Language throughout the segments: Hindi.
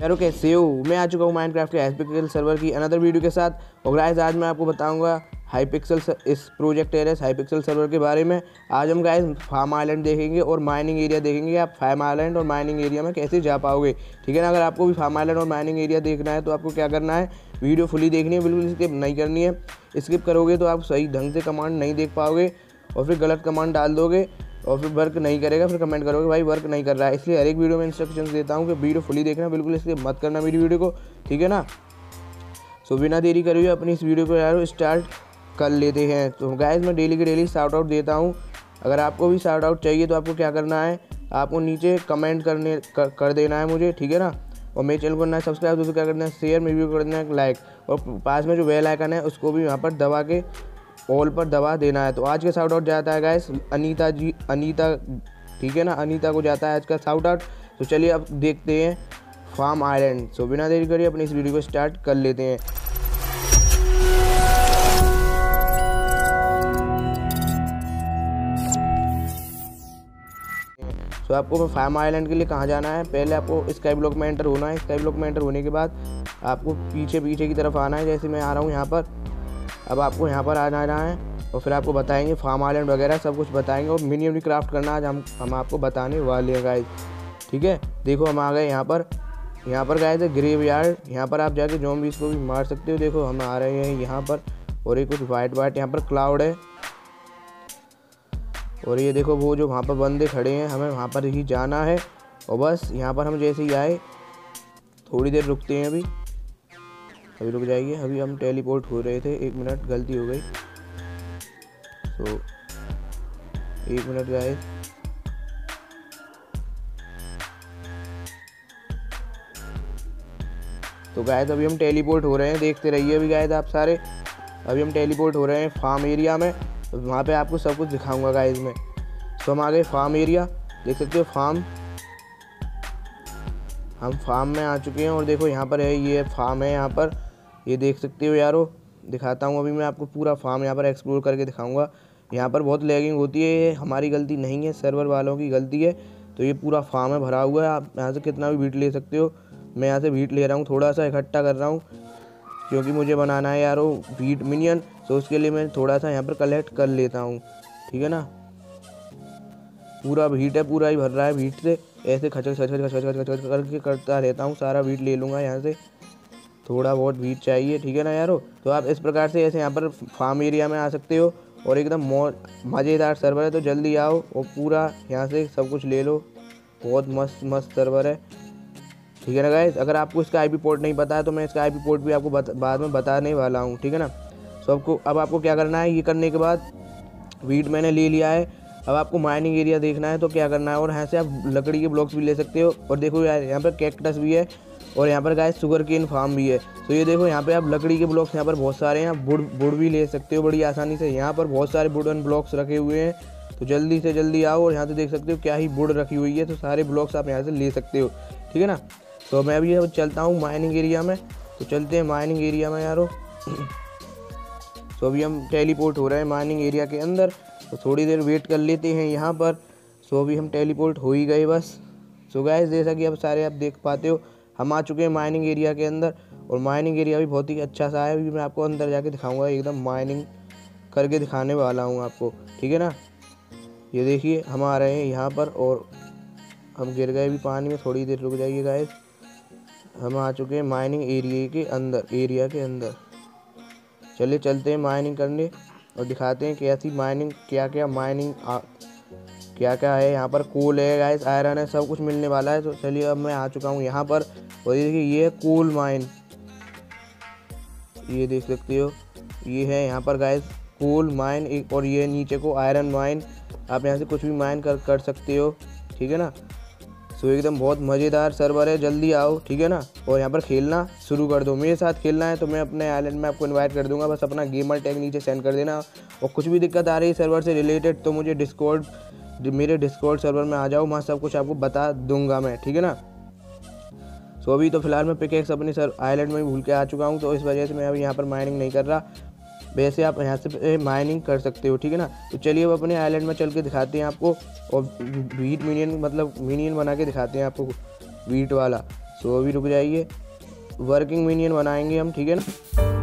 यारो कैसे हो मैं आ चुका हूँ माइनक्राफ्ट के हाईपिक्सल सर्वर की अनदर वीडियो के साथ. और गाइस आज मैं आपको बताऊँगा हाईपिक्सल इस प्रोजेक्ट एरियस हाईपिक्सल सर्वर के बारे में. आज हम गाइस फार्म आइलैंड देखेंगे और माइनिंग एरिया देखेंगे. आप फार्म आइलैंड और माइनिंग एरिया में कैसे जा पाओगे? ठीक है ना? अगर आपको भी फार्म आइलैंड और माइनिंग एरिया देखना है तो आपको क्या करना है? वीडियो फुली देखनी है, बिल्कुल स्किप नहीं करनी है. स्किप करोगे तो आप सही ढंग से कमांड नहीं देख पाओगे और फिर गलत कमांड डाल दोगे. और फिर वर्क नहीं करेगा फिर कमेंट करोगे भाई वर्क नहीं कर रहा है। इसलिए हर एक वीडियो में इंस्ट्रक्शन देता हूँ कि वीडियो फुली देखना बिल्कुल इसलिए मत करना मेरी वीडियो को ठीक है ना? सो बिना देरी करे अपनी इस वीडियो को यार स्टार्ट कर लेते हैं। तो गैस मैं डेली के डेली शार्ट आउट देता हूँ। अगर आपको भी शार्ट आउट चाहिए तो आपको क्या करना है आपको नीचे कमेंट करने कर, कर देना है मुझे ठीक है ना? और मेरे चैनल को करना है सब्सक्राइब दोस्तों क्या करना है शेयर में वीडियो करना है लाइक और पास में जो बेल आइकन है उसको भी यहाँ पर दबा के ऑल पर दबा देना है। तो आज का साउट आउट जाता है गैस अनीता जी, अनीता, ठीक है ना? अनीता को जाता है आज का साउट आउट तो चलिए अब देखते हैं फार्म आइलैंड सो बिना देरी करिए अपनी इस वीडियो को स्टार्ट कर लेते हैं। तो आपको फार्म आइलैंड के लिए कहाँ जाना है? पहले आपको स्काई ब्लॉक में एंटर होना है। स्काई ब्लॉक में एंटर होने के बाद आपको पीछे पीछे की तरफ़ आना है। जैसे मैं आ रहा हूँ यहाँ पर। अब आपको यहाँ पर आ जाना है और फिर आपको बताएँगे फार्म आइलैंड वगैरह सब कुछ बताएँगे और मिनी मिनी क्राफ्ट करना आज हम हम आपको बताने वाले हैं गाइज़ ठीक है? देखो हम आ गए यहाँ पर। यहाँ पर गए थे ग्रेव यार्ड यहाँ पर आप जाके जोम्बिस को भी मार सकते हो। देखो हम आ रहे हैं यहाँ पर और ये कुछ वाइट वाइट यहाँ पर क्लाउड है। और ये देखो वो जो वहाँ पर बंदे खड़े हैं, हमें वहाँ पर ही जाना है। और बस यहाँ पर हम जैसे ही आए, थोड़ी देर रुकते हैं अभी। अभी रुक जाइए, अभी हम टेलीपोर्ट हो रहे थे, एक मिनट, गलती हो गई। तो एक मिनट गाय तो गाय अभी हम टेलीपोर्ट हो रहे हैं, देखते रहिए अभी गाय आप सारे। अभी हम टेलीपोर्ट हो रहे हैं फार्म एरिया में। वहाँ पे आपको सब कुछ दिखाऊँगा गाइज़ में। तो हम आ गए फार्म एरिया देख सकते हो फार्म हम फार्म में आ चुके हैं और देखो यहाँ पर है, ये फार्म है यहाँ पर। ये देख सकते हो यारो, दिखाता हूँ अभी मैं आपको पूरा फार्म यहाँ पर एक्सप्लोर करके दिखाऊँगा। यहाँ पर बहुत लैगिंग होती है, ये हमारी गलती नहीं है सर्वर वालों की गलती है। तो ये पूरा फार्म है, भरा हुआ है, आप यहाँ से कितना भी वीट ले सकते हो। मैं यहाँ से वीट ले रहा हूँ थोड़ा सा इकट्ठा कर रहा हूँ, क्योंकि मुझे बनाना है यारो वीट मिनियन तो उसके लिए मैं थोड़ा सा यहाँ पर कलेक्ट कर लेता हूँ, ठीक है ना? पूरा भीट है, पूरा ही भर रहा है भीट से। ऐसे खचक खचक खचक खचक खचक करके करता रहता हूँ, सारा भीट ले लूँगा यहाँ से। थोड़ा बहुत वीट चाहिए ठीक है ना यारो? तो आप इस प्रकार से ऐसे यहाँ पर फार्म एरिया में आ सकते हो और एकदम मज़ेदार सर्वर है तो जल्दी आओ और पूरा यहाँ से सब कुछ ले लो। बहुत मस्त मस्त सर्वर है। ठीक है ना गाइस अगर आपको इसका आईपी पोर्ट नहीं पता है तो मैं इसका आईपी पोर्ट भी आपको बता, बाद में बताने वाला हूँ ठीक है ना? तो आपको अब आपको क्या करना है? ये करने के बाद वीट मैंने ले लिया है। अब आपको माइनिंग एरिया देखना है तो क्या करना है? और यहाँ से आप लकड़ी के ब्लॉक्स भी ले सकते हो। और देखो यार यहाँ पर कैक्टस भी है। और यहाँ पर गाय शुगर केन फार्म भी है। तो ये देखो, यहाँ पे आप लकड़ी के ब्लॉक्स यहाँ पर बहुत सारे हैं। बुड़ बुड़ भी ले सकते हो बड़ी आसानी से। यहाँ पर बहुत सारे वुडन ब्लॉक्स रखे हुए हैं। तो जल्दी से जल्दी आओ और यहाँ से देख सकते हो क्या ही बुड़ रखी हुई है। तो सारे ब्लॉक्स आप यहाँ से ले सकते हो। ठीक है ना? तो मैं अभी चलता हूँ माइनिंग एरिया में। तो चलते हैं माइनिंग एरिया में यारो। तो अभी हम टेलीपोर्ट हो रहे हैं माइनिंग एरिया के अंदर। तो थोड़ी देर वेट कर लेते हैं यहाँ पर। सो अभी हम टेलीपोर्ट हो ही गए बस। सो गैस जैसा कि अब सारे आप देख पाते हो हम आ चुके हैं माइनिंग एरिया के अंदर और माइनिंग एरिया भी बहुत ही अच्छा सा है। अभी मैं आपको अंदर जाके दिखाऊँगा, एकदम माइनिंग करके दिखाने वाला हूँ आपको, ठीक है ना? ये देखिए, हम आ रहे हैं यहाँ पर और हम गिर गए भी पानी में, थोड़ी देर रुक जाइए गाइस हम आ चुके हैं माइनिंग एरिया के अंदर एरिया के अंदर। चलिए चलते हैं माइनिंग करने और दिखाते हैं कैसी माइनिंग क्या क्या माइनिंग क्या क्या है? यहाँ पर कोल है गाइस आयरन है, सब कुछ मिलने वाला है। तो चलिए अब मैं आ चुका हूँ यहाँ पर। और ये देखिए, ये है कोल माइन ये देख सकते हो। ये है यहाँ पर गाइस कोल माइन और ये नीचे को आयरन माइन आप यहाँ से कुछ भी माइन कर कर सकते हो। ठीक है ना? सो एकदम बहुत मज़ेदार सर्वर है। जल्दी आओ, ठीक है ना? और यहाँ पर खेलना शुरू कर दो। मेरे साथ खेलना है तो मैं अपने आइलैंड में आपको इनवाइट कर दूँगा। बस अपना गेमर टैग नीचे सेंड कर देना। और कुछ भी दिक्कत आ रही है सर्वर से रिलेटेड तो मुझे डिस्कॉर्ड मेरे डिस्कॉर्ड सर्वर में आ जाओ वहाँ सब कुछ आपको बता दूँगा मैं, ठीक है ना? सो अभी तो फ़िलहाल मैं पिकेक्स अपने सर आइलैंड में भूल के आ चुका हूँ तो इस वजह से मैं अभी यहाँ पर माइनिंग नहीं कर रहा। वैसे आप यहाँ से माइनिंग कर सकते हो, ठीक है ना? तो चलिए अब अपने आइलैंड में चल के दिखाते हैं आपको, और वीट मिनियन मतलब मिनियन बना के दिखाते हैं आपको वीट वाला। सो अभी रुक जाइए। वर्किंग मिनियन बनाएँगे हम, ठीक है ना?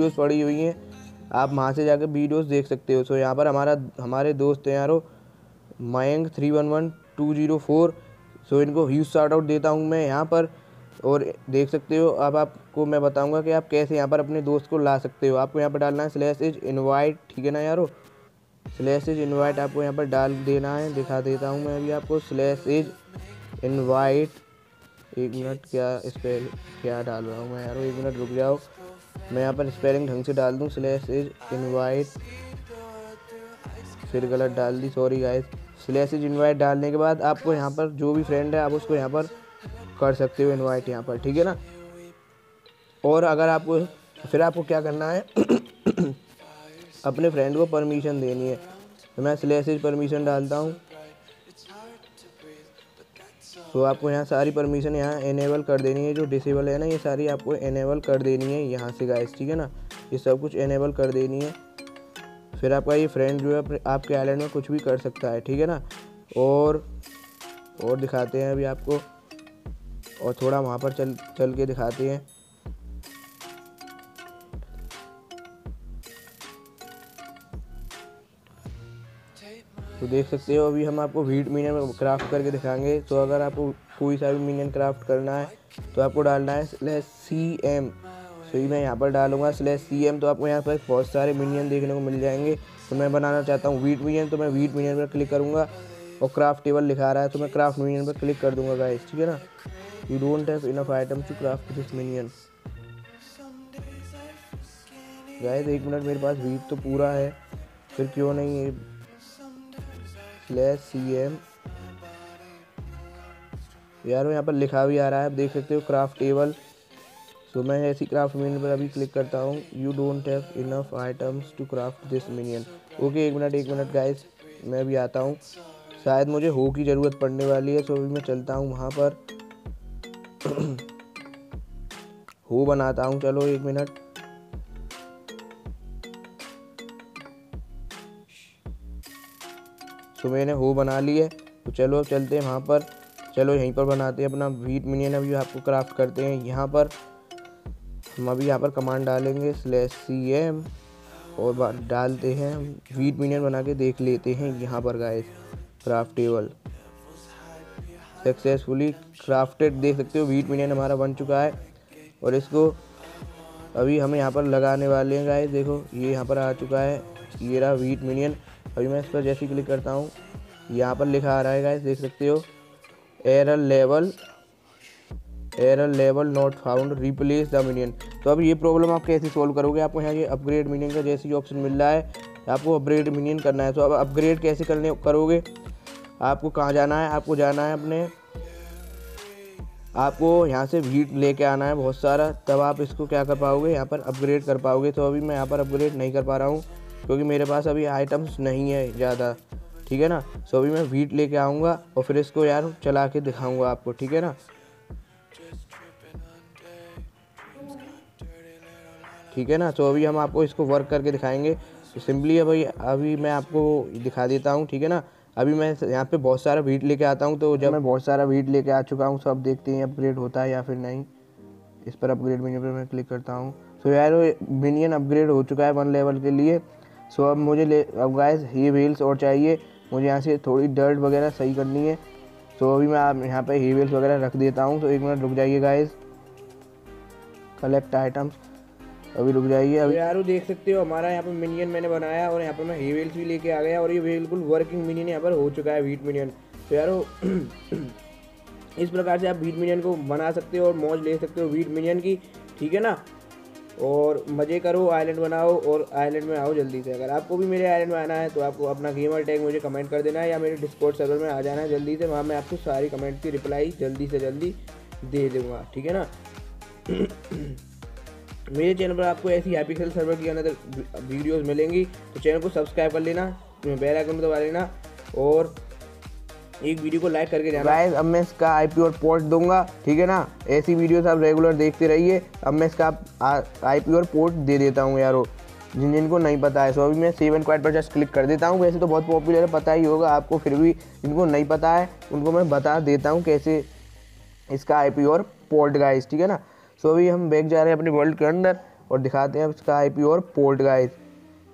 वीडियोस पड़ी हुई हैं। आप वहाँ से जाकर वीडियोस देख सकते हो। सो यहाँ पर हमारा, हमारे दोस्त हैं यारो, Mayank three one one two zero four. So इनको ह्यूज शार्ट आउट देता हूँ मैं यहाँ पर। और देख सकते हो, अब आपको मैं बताऊँगा कि आप कैसे यहाँ पर अपने दोस्त को ला सकते हो। आपको यहाँ पर डालना है स्लैश इज़ इन्वाइट ठीक है ना यारो? स्लैश इज़ इन्वाइट आपको यहाँ पर डाल देना है। दिखा देता हूँ मैं अभी आपको। स्लैश इज़ इन्वाइट एक मिनट, क्या इस पर क्या डाल रहा हूँ मैं यारो? एक मिनट, रुक जाओ। मैं यहाँ पर स्पेलिंग ढंग से डाल दूँ स्लैश इज़ इनवाइट फिर गलत डाल दी sorry guys slash is invite डालने के बाद आपको यहाँ पर जो भी फ्रेंड है, आप उसको यहाँ पर कर सकते हो इनवाइट यहाँ पर, ठीक है ना? और अगर आपको, फिर आपको क्या करना है, अपने फ्रेंड को परमिशन देनी है। तो मैं स्लैश इज़ परमिशन डालता हूँ। तो आपको यहाँ सारी परमिशन यहाँ इनेबल कर देनी है, जो डिसेबल है ना, ये सारी आपको इनेबल कर देनी है यहाँ से गाइस ठीक है ना? ये सब कुछ इनेबल कर देनी है। फिर आपका ये फ्रेंड जो है आपके आइलैंड में कुछ भी कर सकता है, ठीक है ना? और और दिखाते हैं अभी आपको। और थोड़ा वहाँ पर चल चल के दिखाते हैं। तो देख सकते हो, अभी हम आपको वीट मीनियन क्राफ्ट करके दिखाएँगे। तो अगर आपको कोई सा भी मीनियन क्राफ्ट करना है तो आपको डालना है स्लैश सी एम तो ये मैं यहाँ पर डालूँगा स्लैश सी एम तो आपको यहाँ पर बहुत सारे मिनियन देखने को मिल जाएँगे। तो मैं बनाना चाहता हूँ वीट मिनियन तो मैं वीट मिनियन पर क्लिक करूँगा और क्राफ्ट टेबल लिखा रहा है तो मैं क्राफ्ट मिनियन पर क्लिक कर दूँगा गाइस ठीक है ना? You don't have enough item to craft this minion guys एक मिनट मेरे पास वीट तो पूरा है, फिर क्यों नहीं? ये स्लैश सी एम यार यहाँ पर लिखा भी आ रहा है। आप देख सकते हो क्राफ्ट टेबल सो मैं ऐसी क्राफ्ट मिनियन पर अभी क्लिक करता हूँ। You don't have enough items to craft this minion okay एक मिनट एक मिनट गाइस मैं भी आता हूँ। शायद मुझे हो की ज़रूरत पड़ने वाली है सो अभी मैं चलता हूँ वहाँ पर। हो बनाता हूँ। चलो, एक मिनट तो मैंने हो बना ली है। तो चलो अब चलते हैं वहाँ पर। चलो यहीं पर बनाते हैं अपना वीट मिनियन अभी आपको क्राफ्ट करते हैं यहाँ पर। हम अभी यहाँ पर कमांड डालेंगे स्लैश सी एम और डालते हैं वीट मिनियन बना के देख लेते हैं यहाँ पर guys craft table successfully crafted देख सकते हो वीट मिनियन हमारा बन चुका है। और इसको अभी हम यहाँ पर लगाने वाले हैं गाइस देखो, ये यहाँ पर आ चुका है, ये रहा वीट मिनियन अभी मैं इस पर जैसे क्लिक करता हूँ, यहाँ पर लिखा आ रहा है गाइस देख सकते हो। Error level error level not found replace the minion तो अब ये प्रॉब्लम आप कैसे सोल्व करोगे? आपको यहाँ ये अपग्रेड मिनियन का जैसे ही ऑप्शन मिल रहा है, आपको अपग्रेड मिनियन करना है। तो अब अपग्रेड कैसे करने करोगे? आपको कहाँ जाना है? आपको जाना है अपने, आपको यहाँ से वीट लेके आना है बहुत सारा। तब आप इसको क्या कर पाओगे? यहाँ पर अपग्रेड कर पाओगे। तो अभी मैं यहाँ पर अपग्रेड नहीं कर पा रहा हूँ। क्योंकि मेरे पास अभी आइटम्स नहीं है ज़्यादा, ठीक है ना? सो अभी मैं वीट लेके आऊँगा और फिर इसको यार चला के दिखाऊँगा आपको, ठीक है ना? ठीक है ना? तो अभी हम आपको इसको वर्क करके दिखाएँगे। तो सिंपली अभी अभी मैं आपको दिखा देता हूँ, ठीक है ना? अभी मैं यहाँ पे बहुत सारा वीट लेके आता हूँ तो जब मैं बहुत सारा वीट लेके आ चुका हूँ सब देखते हैं अपग्रेड होता है या फिर नहीं। इस पर अपग्रेड मेन्यू पर मैं क्लिक करता हूँ। सो यार मिनियन अपग्रेड हो चुका है वन लेवल के लिए। सो अब मुझे ले, अब गाइस ही व्हील्स और चाहिए। मुझे यहाँ से थोड़ी डर्ट वगैरह सही करनी है। सो अभी मैं आप, यहाँ पर ही व्हील्स वगैरह रख देता हूँ। तो एक मिनट रुक जाइए गाइस कलेक्ट आइटम्स अभी रुक जाइए, अभी। यार देख सकते हो, हमारा यहाँ पर मिनियन मैंने बनाया और यहाँ पर मैं ही व्हील्स भी लेके आ गया और ये बिल्कुल वर्किंग मिनियन यहाँ पर हो चुका है वीट मिनियन तो यारो इस प्रकार से आप वीट मिनियन को बना सकते हो और मौज ले सकते हो वीट मिनियन की। ठीक है ना? और मज़े करो आइलैंड बनाओ और आइलैंड में आओ जल्दी से। अगर आपको भी मेरे आइलैंड में आना है तो आपको अपना गेमर टैग मुझे कमेंट कर देना है या मेरे डिस्कॉर्ड सर्वर में आ जाना है जल्दी से। वहाँ मैं आपको सारी कमेंट की रिप्लाई जल्दी से जल्दी दे दूँगा, ठीक है ना? मेरे चैनल पर आपको ऐसी हैप्पी खेल सर्वर की अंदर वीडियोज़ मिलेंगी तो चैनल को सब्सक्राइब कर लेना बेल आइकन दबा लेना और एक वीडियो को लाइक करके जाना। गाइस अब मैं इसका आईपी और पोर्ट दूँगा, ठीक है ना? ऐसी वीडियोस आप रेगुलर देखते रहिए। अब मैं इसका आईपी और पोर्ट दे देता हूँ यारो। जिन जिनको नहीं पता है सो अभी मैं सेवन क्वाइट पर जस्ट क्लिक कर देता हूँ। वैसे तो बहुत पॉपुलर है, पता ही होगा आपको, फिर भी जिनको नहीं पता है, उनको मैं बता देता हूँ कैसे इसका आईपी और पोर्ट गाइस ठीक है ना? सो अभी हम बैग जा रहे हैं अपने वर्ल्ड के अंदर और दिखाते हैं इसका आईपी और पोर्ट गाइस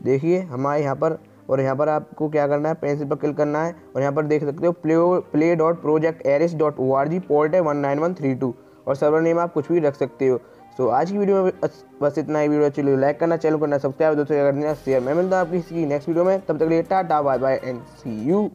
देखिए, हमारे यहाँ पर और यहाँ पर आपको क्या करना है? पेंसिल पर क्लिक करना है और यहाँ पर देख सकते हो play play dot project Eris dot O R G port है one nine one three two और सर्वर नेम आप कुछ भी रख सकते हो। सो so, आज की वीडियो में बस इतना ही वीडियो अच्छी लाइक करना चैनल करना सब्सक्राइब दोस्तों करना शेयर मैं मिलता हूँ आपकी नेक्स्ट वीडियो में। तब तक लिए tata bye bye and see you